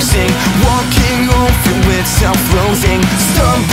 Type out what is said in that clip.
closing Walking over with self-loathing. Stumbling